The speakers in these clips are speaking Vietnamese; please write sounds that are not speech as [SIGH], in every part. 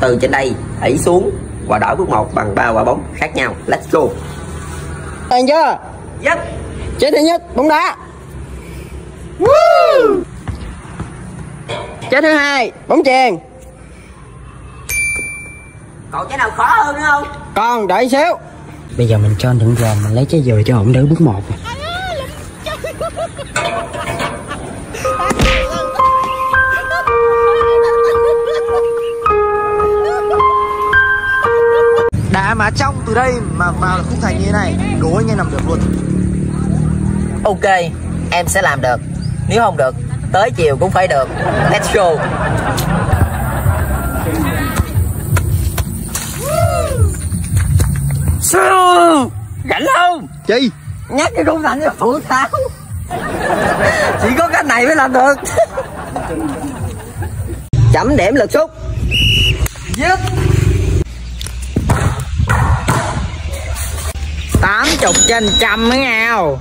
từ trên đây đẩy xuống và đỡ bước một bằng ba quả bóng khác nhau. Let's go. Ăn chưa? yep. Chế thứ nhất, bóng đá. Woo! Chế thứ hai, bóng chuyền. Còn cái nào khó hơn nữa không? Còn đợi xíu. Bây giờ mình cho anh đựng dòm mình lấy trái dừa cho ổng đỡ bước một [LAUGHS] Đá mà trong từ đây mà vào là khung thành như thế này Đố anh em làm được luôn. Ok em sẽ làm được. Nếu không được tới chiều cũng phải được. Let's go. Sao? Rảnh không? Chi? Nhắc cái khung thành cho thủ tháo Chỉ có cách này mới làm được. Chấm điểm lực xúc. Dứt Chục trên trăm mới ngào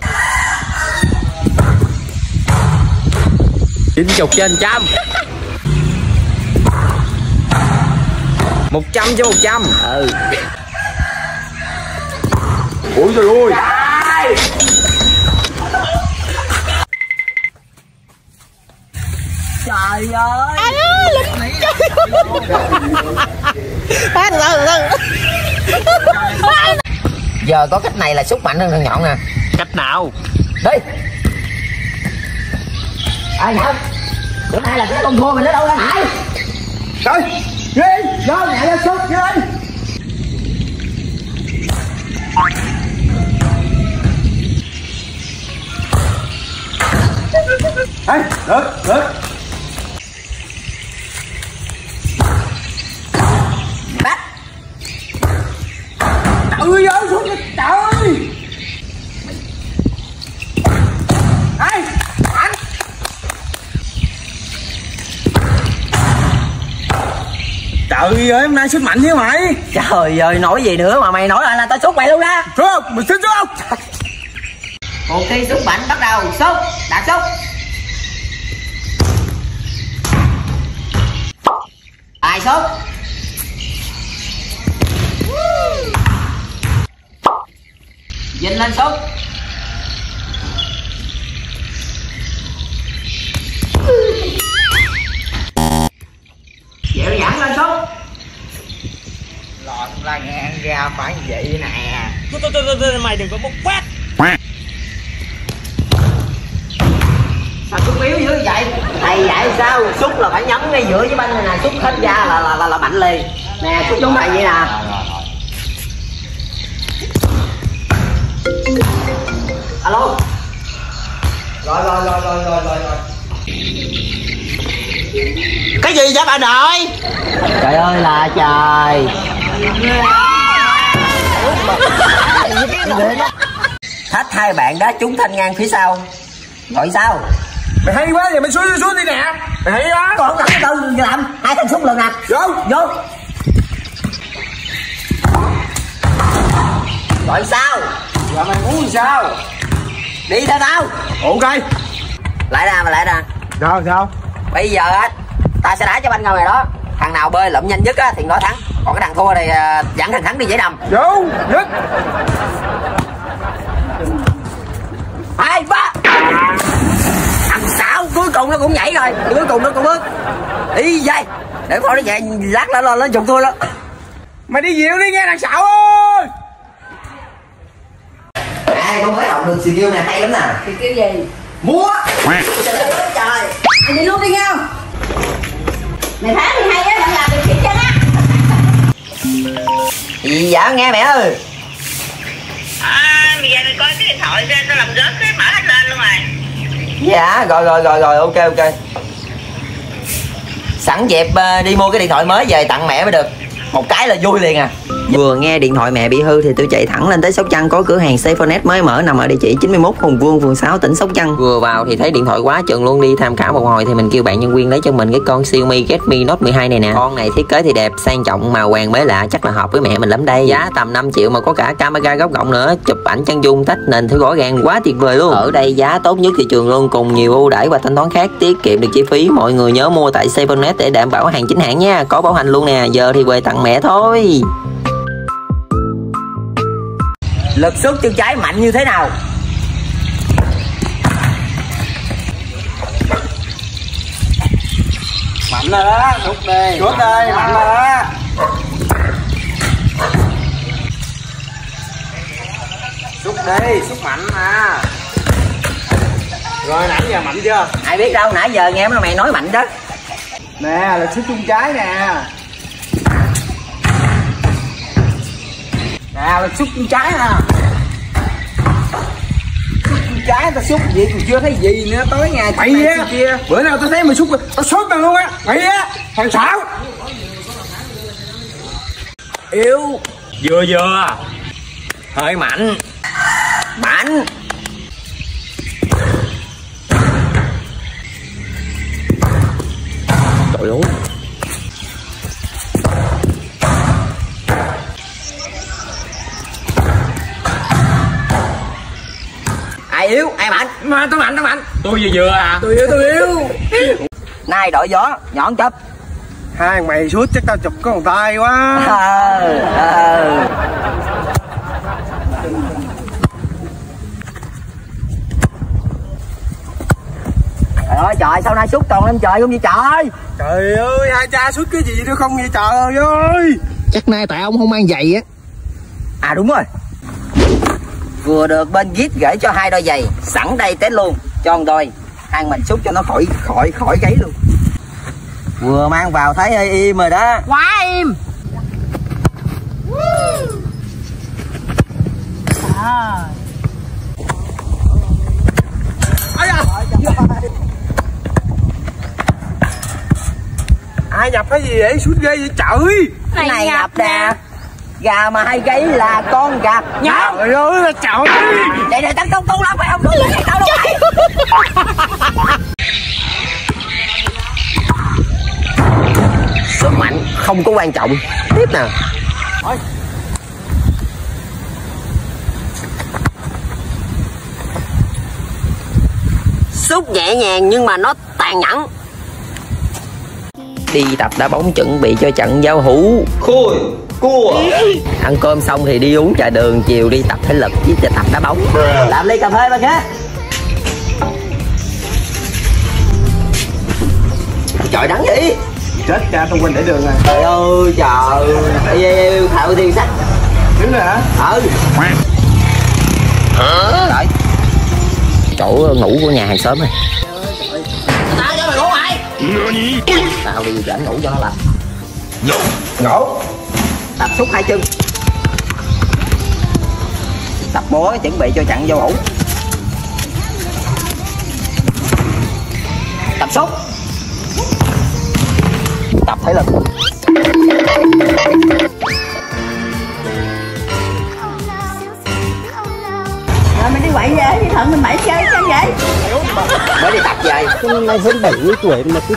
Chín chục trên trăm. Một trăm cho một trăm. Ừ. Ôi trời ơi. Trời ơi Giờ có cách này là xúc mạnh hơn thằng nhọn nè. Cách nào? Đi. À nhọn Bữa nay là cái con thua mình nó đâu ra hại Trời Đi Vô nhảy lên xúc đi Ê, được, được. Bắt Trời ơi, hôm nay sức mạnh thế mày. Trời ơi nói gì nữa mà mày nói lại là tao xúc mày luôn đó. Đúng không? Mình xin không? Một khi xúc mạnh bắt đầu. Xúc Đạt xúc Ai xúc Dinh lên xúc ra phải như vậy nè. Tôi tôi tôi tôi mày đừng có bốc quát. Sao xúc yếu dữ vậy? Thầy dạy sao? Xúc là phải nhắm ngay giữa với banh này nè xúc hết ra là là là, là mạnh liền. Nè xúc giống thầy vậy nè. Alo? Rồi rồi rồi rồi rồi rồi rồi. Cái gì vậy bà nội? trời ơi là trời thách hai bạn đó trúng thanh ngang phía sau. Gọi sao? Mày hay quá, vậy mày xuống xuống xuống đi nè. Mày hay quá. Còn làm đâu làm hai thanh xúc lần nè Vô. Vô. Gọi sao? Giờ mày muốn sao? đi theo tao Ok. Lại ra mà lại ra. Sao sao? bây giờ á ta sẽ đá cho banh ngồi rồi đó thằng nào bơi lụm nhanh nhất á thì nó thắng. Còn cái thằng thua thì à, dẫn thằng thắng đi dễ đầm Vô, nhất hai ba. Thằng sáu cuối cùng nó cũng nhảy rồi. Cuối cùng nó cũng bước. Đi dây. Để coi nó về lát lên lên lên chục thua đó. Mày đi dịu đi nghe thằng xạo ơi. Ai con mới học được skill này hay lắm nè. Cái gì? múa. Trời ơi trời. Mày đi luôn đi nhau Mày thắng thì hay á, bạn làm được chết chân á gì dạ nghe mẹ ơi. À, bây giờ mày coi cái điện thoại ra, tao làm rớt cái mở hết lên luôn rồi. dạ rồi rồi rồi rồi ok ok. Sẵn dẹp ờ, đi mua cái điện thoại mới về tặng mẹ mới được. Một cái là vui liền à Vừa nghe điện thoại mẹ bị hư thì tôi chạy thẳng lên tới Sóc Trăng có cửa hàng Sephonet mới mở nằm ở địa chỉ 91 Hùng Vương, phường 6, tỉnh Sóc Trăng. Vừa vào thì thấy điện thoại quá chừng luôn đi tham khảo một hồi thì mình kêu bạn nhân viên lấy cho mình cái con Xiaomi Redmi Note 12 này nè. Con này thiết kế thì đẹp, sang trọng, màu vàng mới lạ, chắc là hợp với mẹ mình lắm đây. Giá tầm 5 triệu mà có cả camera góc rộng nữa, chụp ảnh chân dung tách nền thứ rõ ràng quá tuyệt vời luôn. Ở đây giá tốt nhất thị trường luôn cùng nhiều ưu đãi và thanh toán khác tiết kiệm được chi phí. Mọi người nhớ mua tại Sephonet để đảm bảo hàng chính hãng nha. Có bảo hành luôn nè, giờ thì về tặng mẹ thôi. Lực xuất chân trái mạnh như thế nào? Mạnh rồi đó, rút đi Rút đi, mạnh rồi đó Xúc đi, xúc mạnh mà Rồi nãy giờ mạnh chưa? Ai biết đâu, nãy giờ nghe mấy mày nói mạnh đó. Nè, là xúc chung trái nè Nè, là xúc chung trái nè. Trái tao xúc gì còn chưa thấy gì nữa Tới nhà mày á kia. Bữa nào tao thấy mày xúc Tao xúc mày luôn á. Mày á, thằng xảo Yêu, Vừa vừa. Hơi mạnh. Mạnh. Mạnh Tôi vừa vừa à? Tôi yếu, tôi yếu Nay đổi gió, nhọn chấp. Hai thằng mày suốt chắc tao chụp có một tay quá. Ờ, ờ. Trời ơi trời sao nay xúc toàn lên trời không vậy trời? Trời ơi, hai cha suốt cái gì nữa không vậy trời ơi? Chắc nay tại ông không mang giày á. À đúng rồi. Vừa được bên gít gửi cho hai đôi giày Sẵn đây test luôn Cho một đôi. Hai mình xúc cho nó khỏi khỏi khỏi gáy luôn. Vừa mang vào thấy hơi im rồi đó. Quá im. Ai nhập cái gì vậy? Suốt ghê vậy trời. Cái này nhập nè Gà mà hai gáy là con gà. Nhập Trời ơi là trời Đây này tấn công tu lắm phải không? Đúng rồi, tao đâu Sức mạnh không có quan trọng. Tiếp nào. Xúc nhẹ nhàng nhưng mà nó tàn nhẫn Đi tập đá bóng chuẩn bị cho trận giao hữu. Khôi Cua. Ăn cơm xong thì đi uống trà đường Chiều đi tập thể lực với tập đá bóng. Làm ly cà phê ba khác. Trời đắng vậy. Chết cha tôi quên để đường rồi. Trời ơi trời. Yêu yêu thạo thiên sách Đứng rồi hả? Ừ Đấy Chỗ ngủ của nhà hàng xóm này Tao đi dẫn ngủ cho nó lành. Ngủ. Tập xúc hai chân Tập bố chuẩn bị cho trận giao hữu Tập xúc Tập thể lực vậy mình thì quậy thận mình mày chơi sao vậy Mới đi tập vậy Cái nay hơn 70 tuổi mà cứ